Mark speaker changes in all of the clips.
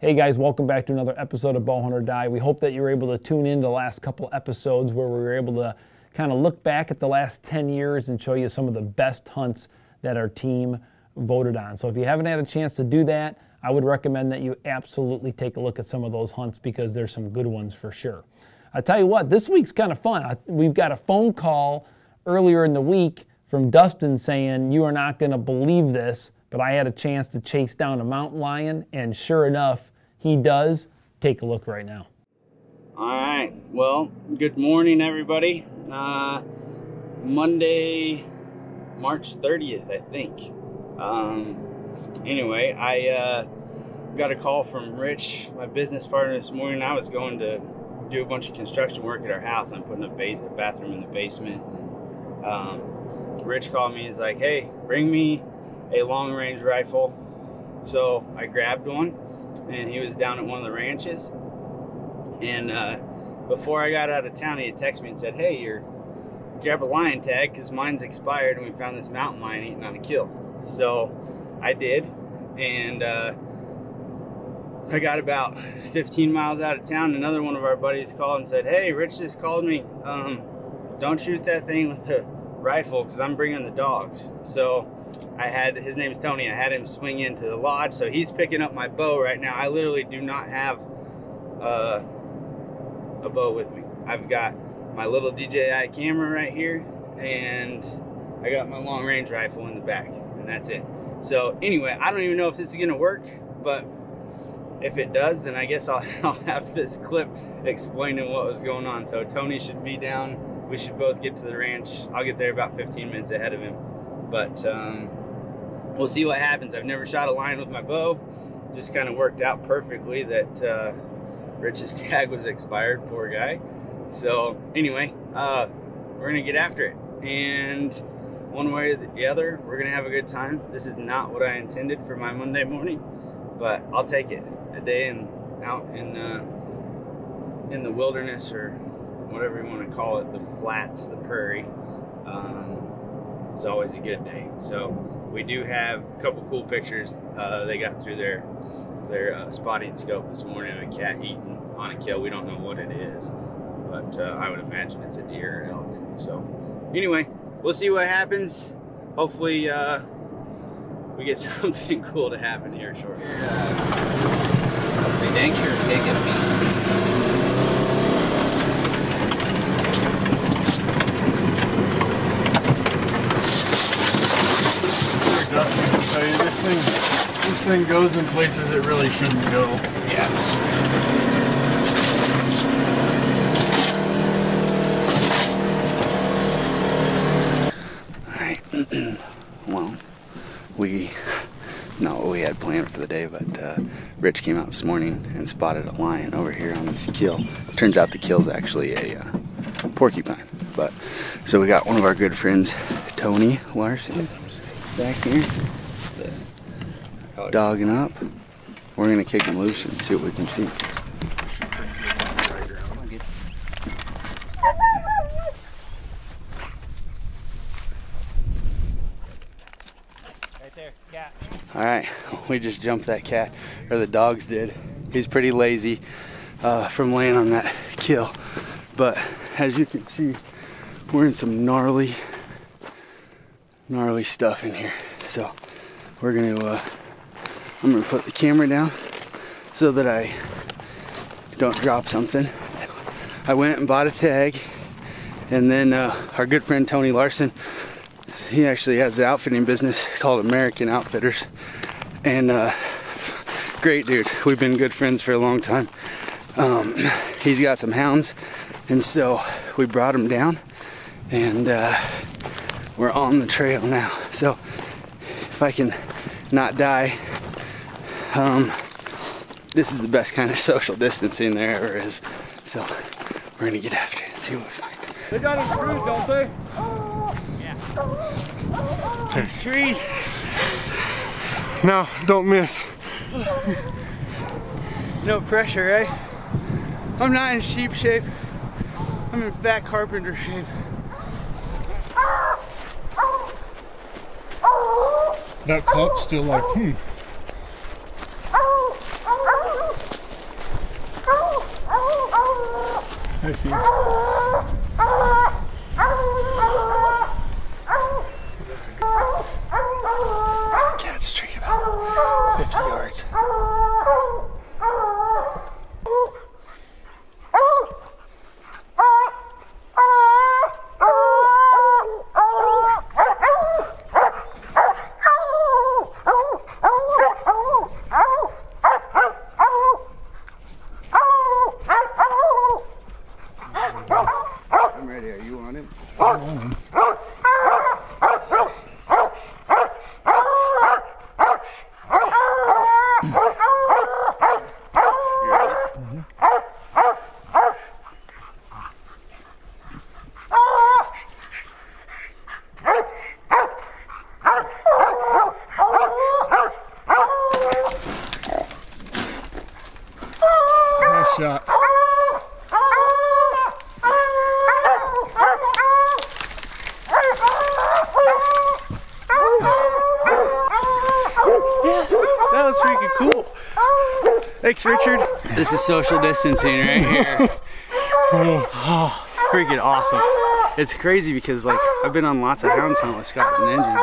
Speaker 1: Hey guys, welcome back to another episode of Bowhunt or Die. We hope that you were able to tune in the last couple episodes where we were able to kind of look back at the last 10 years and show you some of the best hunts that our team voted on. So if you haven't had a chance to do that, I would recommend that you absolutely take a look at some of those hunts because there's some good ones for sure. I tell you what, this week's kind of fun. We've got a phone call earlier in the week from Dustin saying, You are not going to believe this, but I had a chance to chase down a mountain lion, and sure enough, he does. Take a look right now.
Speaker 2: All right. Well, good morning, everybody. Uh, Monday, March 30th, I think. Um, anyway, I uh, got a call from Rich, my business partner, this morning. I was going to do a bunch of construction work at our house. I'm putting a, bathroom in the basement. Um, Rich called me. He's like, "Hey, bring me a long range rifle." So I grabbed one, and he was down at one of the ranches. And uh, before I got out of town, he had texted me and said, "Hey, you're grab a lion tag because mine's expired, and we found this mountain lion eating on a kill." So I did, and uh, I got about 15 miles out of town. Another one of our buddies called and said, "Hey, Rich just called me. Um, don't shoot that thing with a rifle because I'm bringing the dogs." So I had his name's Tony. I had him swing into the lodge, so he's picking up my bow right now. I literally do not have uh, a bow with me. I've got my little DJI camera right here, and I got my long range rifle in the back, and that's it. So anyway, I don't even know if this is gonna work, but if it does, then I guess I'll, I'll have this clip explaining what was going on. So Tony should be down. We should both get to the ranch. I'll get there about 15 minutes ahead of him. But um, we'll see what happens. I've never shot a lion with my bow. Just kind of worked out perfectly that uh, Rich's tag was expired, poor guy. So anyway, uh, we're gonna get after it. And one way or the other, we're gonna have a good time. This is not what I intended for my Monday morning, but I'll take it. A day in out in uh, in the wilderness or whatever you want to call it, the flats, the prairie, um, is always a good day. So we do have a couple cool pictures. Uh, they got through their their uh, spotting scope this morning of a cat eating on a kill. We don't know what it is, but uh, I would imagine it's a deer or elk. So anyway, we'll see what happens. Hopefully, uh, we get something cool to happen here shortly.
Speaker 3: To take it me.
Speaker 4: tell you this thing this thing goes in places it really shouldn't go.
Speaker 3: Yeah.
Speaker 2: Well, we not what we had planned for the day, but uh, Rich came out this morning and spotted a lion over here on this kill. Turns out the kill's actually a uh, porcupine. But so we got one of our good friends, Tony Larson, back here, dogging up. We're gonna kick him loose and see what we can see.
Speaker 3: Right there, cat.
Speaker 2: All right, we just jumped that cat, or the dogs did. He's pretty lazy uh, from laying on that kill, but as you can see, we're in some gnarly, gnarly stuff in here. So we're gonna, uh, I'm gonna put the camera down so that I don't drop something. I went and bought a tag, and then uh, our good friend Tony Larson he actually has an outfitting business called American Outfitters, and uh, great dude. We've been good friends for a long time. Um, he's got some hounds, and so we brought him down, and uh, we're on the trail now. So if I can not die, um, this is the best kind of social distancing there ever is. So we're gonna get after it and see what we find.
Speaker 4: They got it screwed, don't they? Yeah.
Speaker 3: Trees.
Speaker 4: No, don't miss.
Speaker 2: No pressure, right? I'm not in sheep shape. I'm in fat carpenter shape.
Speaker 4: That pup's still like, hmm. I see.
Speaker 5: Cat streak about 50 yards.
Speaker 2: I'm ready. Are you on it?
Speaker 4: Nice shot.
Speaker 2: Yes, that was freaking cool. Thanks, Richard. This is social distancing right here. Oh, freaking awesome. It's crazy because like I've been on lots of hounds hunt with Scott and Angie,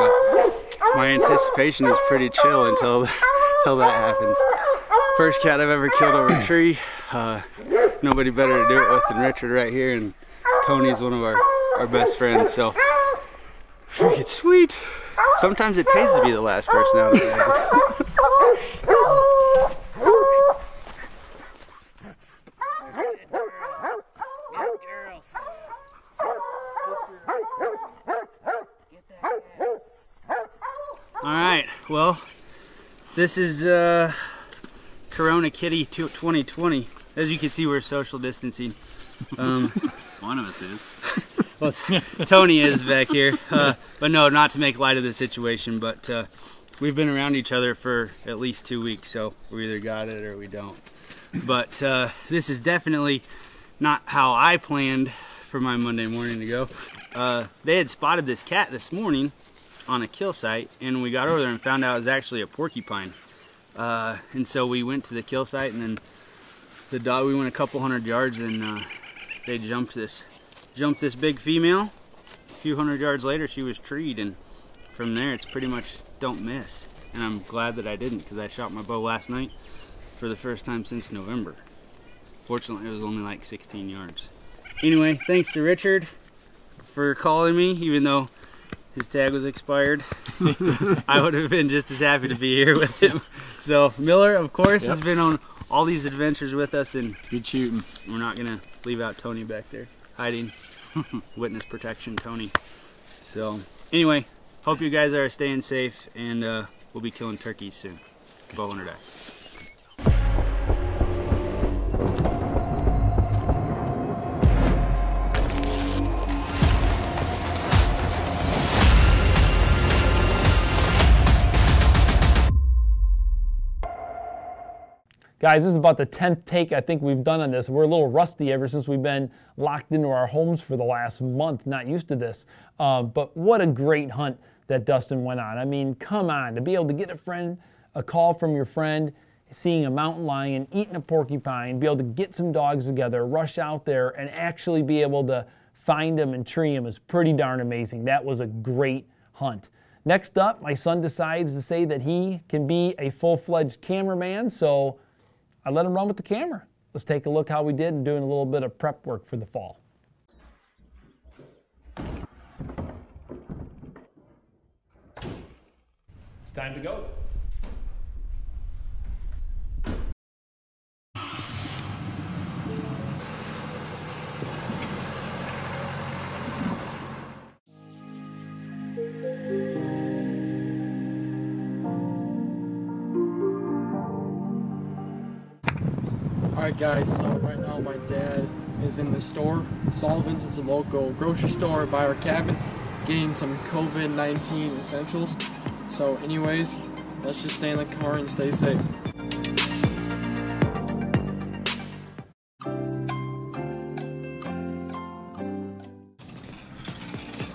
Speaker 2: but my anticipation is pretty chill until until that happens. First cat I've ever killed over a tree. Uh, nobody better to do it with than Richard right here, and Tony's one of our our best friends. So freaking sweet. Sometimes it pays to be the last person out All right, well, this is uh, Corona Kitty 2020. As you can see, we're social distancing. Um,
Speaker 3: One of us is.
Speaker 2: well, Tony is back here, uh, but no, not to make light of the situation. But uh, we've been around each other for at least two weeks, so we either got it or we don't. But uh, this is definitely not how I planned for my Monday morning to go. Uh, they had spotted this cat this morning on a kill site, and we got over there and found out it was actually a porcupine. Uh, and so we went to the kill site, and then the dog. We went a couple hundred yards, and uh, they jumped this jumped this big female. A few hundred yards later, she was treed, and from there, it's pretty much don't miss. And I'm glad that I didn't because I shot my bow last night for the first time since November. Fortunately, it was only like 16 yards. Anyway, thanks to Richard for calling me, even though his tag was expired. I would have been just as happy to be here with him. So Miller, of course, has been on all these adventures with us, and
Speaker 4: Good shooting.
Speaker 2: we're not gonna leave out Tony back there hiding. Witness protection, Tony. So anyway, hope you guys are staying safe, and uh, we'll be killing turkeys soon. Bowhunt or Die.
Speaker 1: Guys, this is about the 10th take I think we've done on this. We're a little rusty ever since we've been locked into our homes for the last month, not used to this. Uh, but what a great hunt that Dustin went on. I mean, come on, to be able to get a friend, a call from your friend, seeing a mountain lion, eating a porcupine, be able to get some dogs together, rush out there, and actually be able to find them and tree them is pretty darn amazing. That was a great hunt. Next up, my son decides to say that he can be a full fledged cameraman, so I let him run with the camera. Let's take a look how we did and doing a little bit of prep work for the fall. It's time to go.
Speaker 6: Alright guys, so right now my dad is in the store. Sullivan's is a local grocery store by our cabin getting some COVID-19 essentials. So anyways, let's just stay in the car and stay safe.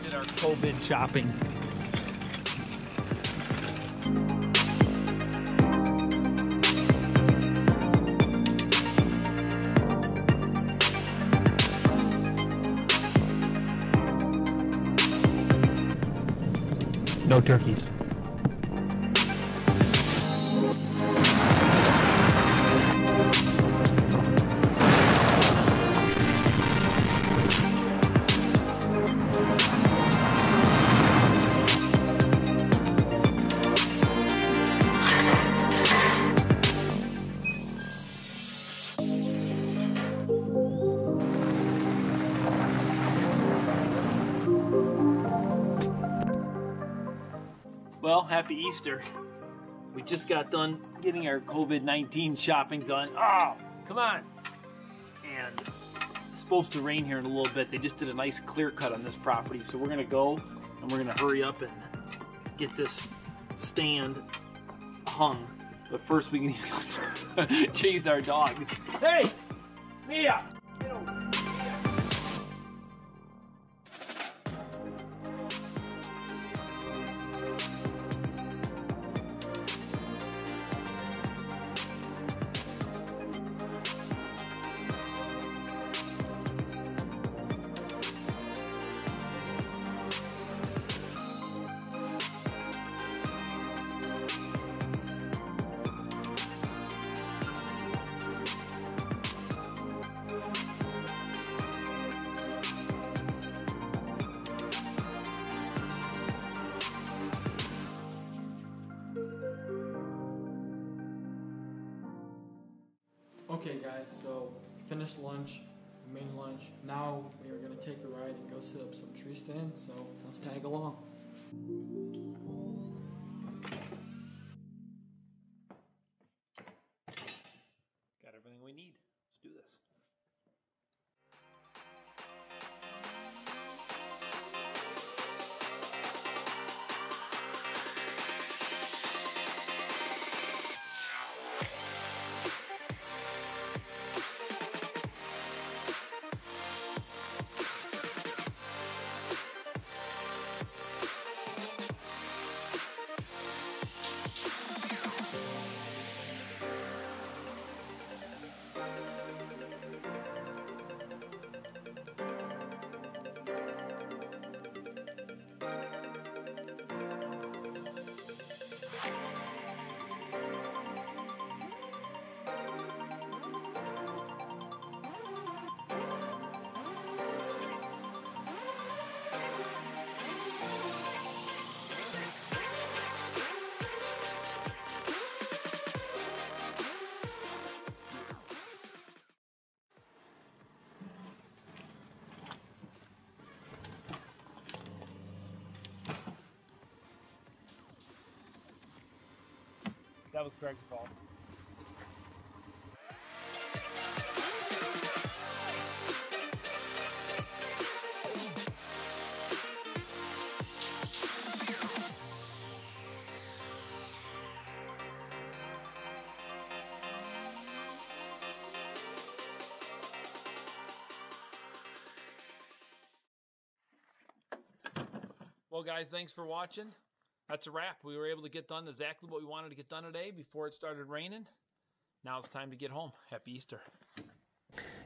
Speaker 1: Did our COVID shopping. No turkeys. Happy Easter. We just got done getting our COVID 19 shopping done. Oh, come on. And it's supposed to rain here in a little bit. They just did a nice clear cut on this property. So we're going to go and we're going to hurry up and get this stand hung. But first, we can chase our dogs. Hey, Mia!
Speaker 6: Finished lunch, main lunch. Now we are gonna take a ride and go set up some tree stands. So let's tag along.
Speaker 1: That was Craig's fault. Well, guys, thanks for watching. That's a wrap. We were able to get done exactly what we wanted to get done today before it started raining. Now it's time to get home. Happy Easter.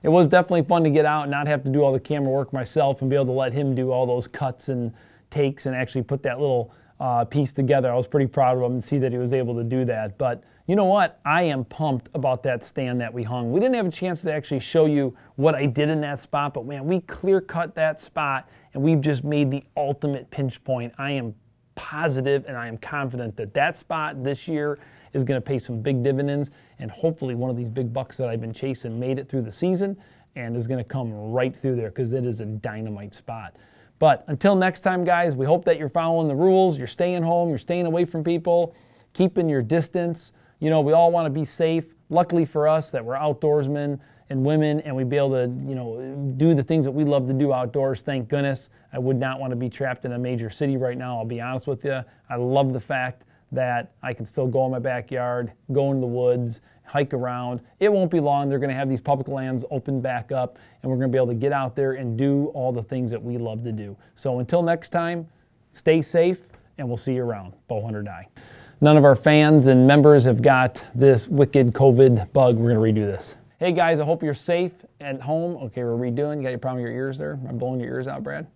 Speaker 1: It was definitely fun to get out and not have to do all the camera work myself and be able to let him do all those cuts and takes and actually put that little uh, piece together. I was pretty proud of him to see that he was able to do that. But you know what? I am pumped about that stand that we hung. We didn't have a chance to actually show you what I did in that spot, but man, we clear cut that spot and we've just made the ultimate pinch point. I am positive and I am confident that that spot this year is going to pay some big dividends and hopefully one of these big bucks that I've been chasing made it through the season and is going to come right through there because it is a dynamite spot. But until next time, guys, we hope that you're following the rules, you're staying home, you're staying away from people, keeping your distance. You know, we all want to be safe. Luckily for us that we're outdoorsmen and women and we be able to, you know, do the things that we love to do outdoors. Thank goodness. I would not want to be trapped in a major city right now. I'll be honest with you. I love the fact that I can still go in my backyard, go into the woods, hike around. It won't be long. They're going to have these public lands open back up, and we're going to be able to get out there and do all the things that we love to do. So until next time, stay safe, and we'll see you around. Bowhunt or Die. None of our fans and members have got this wicked COVID bug. We're going to redo this. Hey guys, I hope you're safe at home. Okay, we're redoing. You got your problem with your ears there? I'm blowing your ears out, Brad?